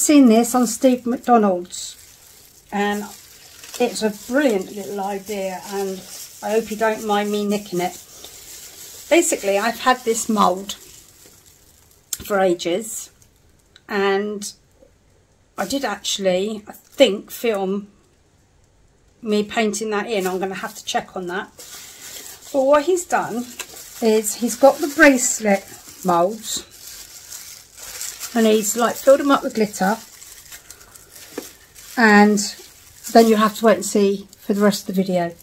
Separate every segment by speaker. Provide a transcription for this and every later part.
Speaker 1: Seen this on Steve McDonald's and it's a brilliant little idea and I hope you don't mind me nicking it. Basically, I've had this mould for ages and I did actually, I think, film me painting that in. I'm going to have to check on that. But what he's done is he's got the bracelet moulds and he's like filled them up with glitter and then you'll have to wait and see for the rest of the video.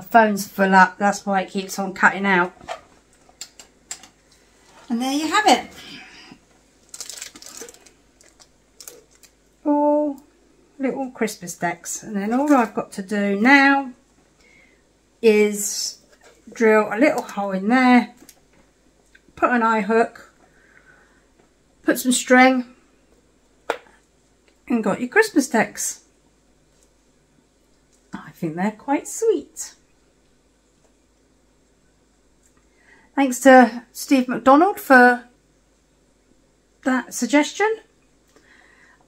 Speaker 1: Phone's full up. That's why it keeps on cutting out. And there you have it. All little Christmas decs. And then all I've got to do now is drill a little hole in there, put an eye hook, put some string, and got your Christmas decs. I think they're quite sweet. Thanks to Steve McDonald for that suggestion.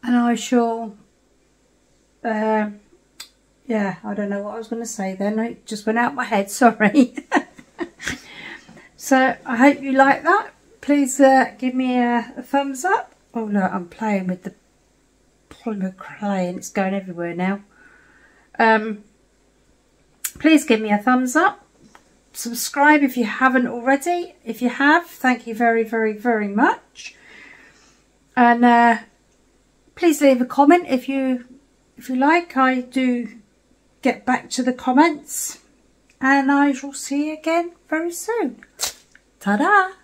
Speaker 1: And I shall, uh, yeah, I don't know what I was going to say then. It just went out my head, sorry. so I hope you like that. Please uh, give me a, a thumbs up. Oh look, I'm playing with the polymer clay and it's going everywhere now. Um, please give me a thumbs up subscribe if you haven't already. If you have, thank you very, very, very much. And uh, please leave a comment if you if you like. I do get back to the comments. And I shall see you again very soon. Ta-da!